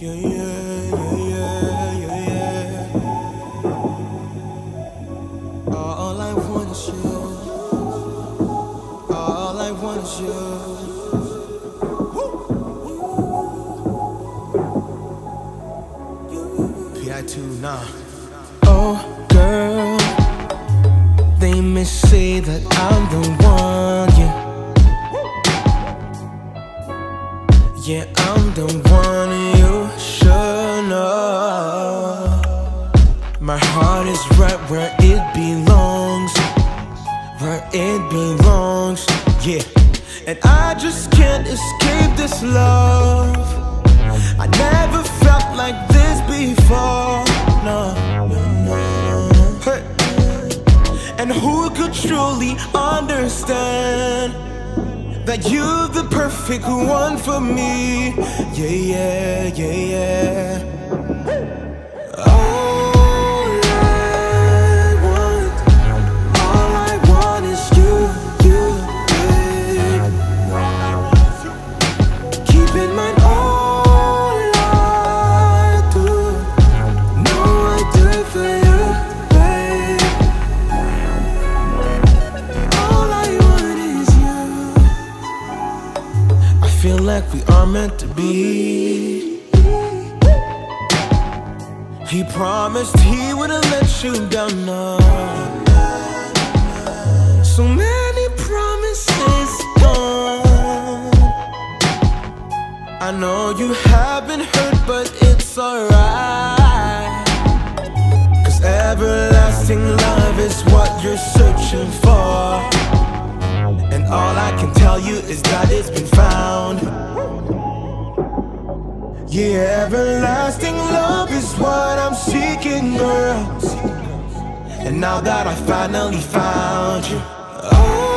Yeah, yeah, yeah, yeah, yeah, yeah. All I want is you. All I want is you. PI2, nah. Oh, girl. They may say that I'm the one, yeah. Yeah, I'm the one My heart is right where it belongs, where it belongs, yeah. And I just can't escape this love. I never felt like this before, no. Hey. And who could truly understand? that you're the perfect one for me. Yeah, yeah, yeah, yeah. Like we are meant to be. He promised he wouldn't let you down. No. So many promises gone. I know you have been hurt, but it's alright. Cause everlasting love is what you're searching for. And all I can tell you is that it's been Yeah, everlasting love is what I'm seeking, girl. And now that I finally found you. Oh.